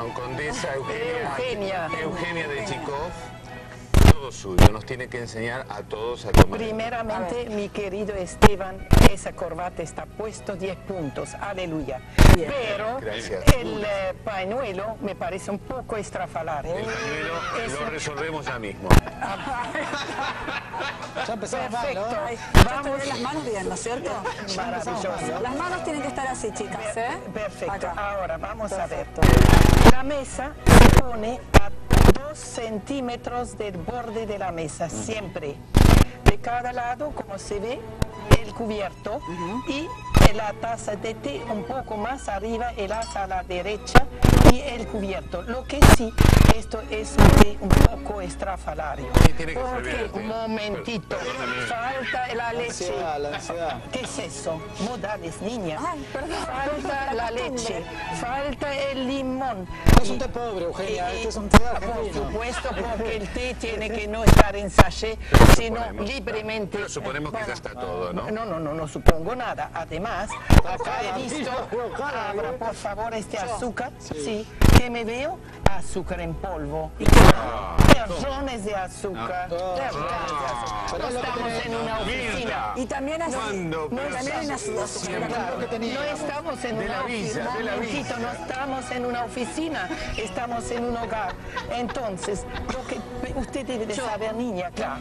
Perdón, Condesa Eugenia. Eugenia. Eugenia de Chikov. Suyo, nos tiene que enseñar a todos a tomar. Primeramente, mi querido Esteban, esa corbata está puesto 10 puntos, aleluya. Pero Gracias. el eh, pañuelo me parece un poco estrafalario. El pañuelo Es- lo resolvemos ya mismo. Ya empezamos mal, ¿no? Perfecto. Vamos. las manos bien, ¿no es cierto? Maravilloso. Las manos tienen que estar así, chicas, ¿eh? Perfecto. Acá. Ahora vamos Perfecto. a ver. La mesa se pone a dos centímetros del borde de la mesa, siempre. De cada lado, como se ve, el cubierto y la taza de té un poco más arriba, el asa a la derecha y el cubierto. Lo que sí, esto es un té un poco estrafalario. Sí, tiene que Porque, un momentito, falta la leche. ansiedad, la ansiedad. ¿Qué es eso? Modales, niña. Ay, perdón. Falta la leche, falta el limón. No es un té pobre, Eugenia, este es un té Por supuesto, porque el té tiene que no estar en sachet, sino suponemos, libremente. Pero suponemos que ya está todo, ¿no? No, no, no, no supongo nada. Además, acá he visto, abra por favor este azúcar, sí, que me veo azúcar en polvo. Ah. Terrones de azúcar, terrones de azúcar. No estamos en una oficina. Y también así. No, también. Claro, no estamos en De una oficina, no estamos en una oficina, estamos en un hogar. Entonces, lo que usted debe de saber, niña, claro,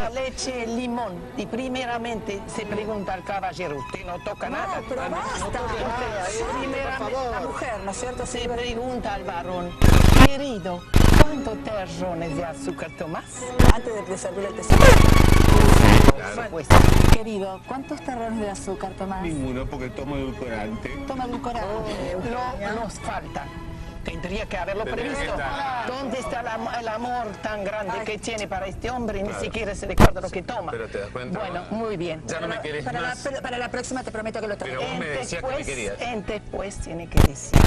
la leche, el limón, y primeramente se pregunta al caballero, usted no toca nada. Pero Ah, basta. no Primeramente, La mujer, ¿no es cierto? se Sí, pregunta al varón, querido, ¿cuántos terrones de azúcar tomás? Antes de- servir el tecito. Por supuesto. Querido, ¿cuántos terrones de azúcar tomás? Ninguno porque tomo edulcorante. Toma edulcorante. No nos falta. Tendría que haberlo Tendría que previsto. estar. ¿Dónde está el, am- el amor tan grande Ay. que tiene para este hombre? Ni Claro. siquiera se recuerda lo que toma. Pero te das cuenta. Bueno, muy bien. Ya no me querés Para la, para la próxima te prometo que lo Pero traigo. vos me decías que me querías. en después tiene que decir.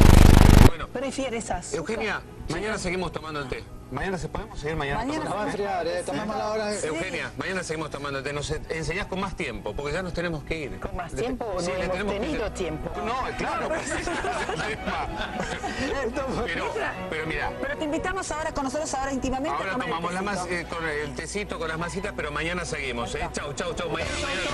Bueno, ¿Prefieres azúcar? Eugenia, mañana seguimos tomando el té. ¿Mañana se podemos seguir mañana? Mañana. Se va a enfriar, ¿eh? Tomamos la hora. Eugenia, mañana seguimos té. Nos enseñás con más tiempo, porque ya nos tenemos que ir. ¿Con más tiempo o no Sí, le hemos tenemos que- tenido tiempo? No, claro, pues. Pero, pero mira, Pero te invitamos ahora con nosotros ahora íntimamente a ahora tomamos la mas- eh, con el tecito, con las masitas, pero mañana seguimos, ¿eh? Chau, chau, chau. Mañana, mañana.